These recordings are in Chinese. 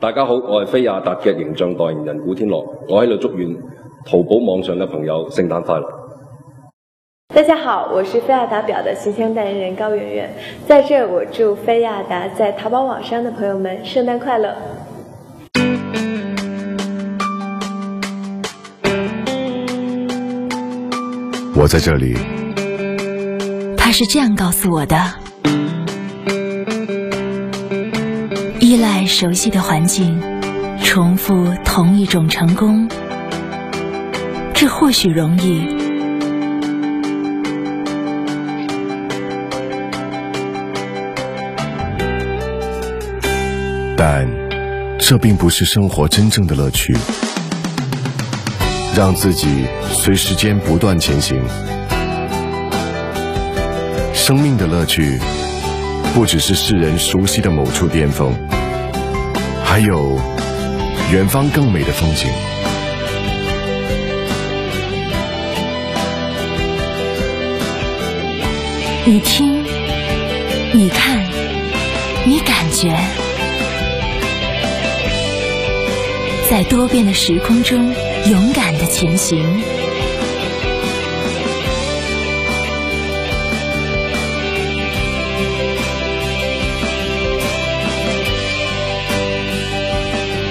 大家好，我系飞亚达嘅形象代言人古天乐，我喺度祝愿淘宝网上嘅朋友圣诞快乐。大家好，我是飞亚达表的形象代言人高圆圆，在这我祝飞亚达在淘宝网上的朋友们圣诞快乐。我在这里。他是这样告诉我的。熟悉的环境，重复同一种成功，这或许容易，但这并不是生活真正的乐趣。让自己随时间不断前行，生命的乐趣不只是世人熟悉的某处巅峰。还有远方更美的风景。你听，你看，你感觉，在多变的时空中勇敢的前行。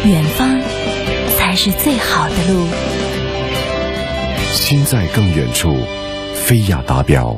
远方才是最好的路。心在更远处，飞亚达表。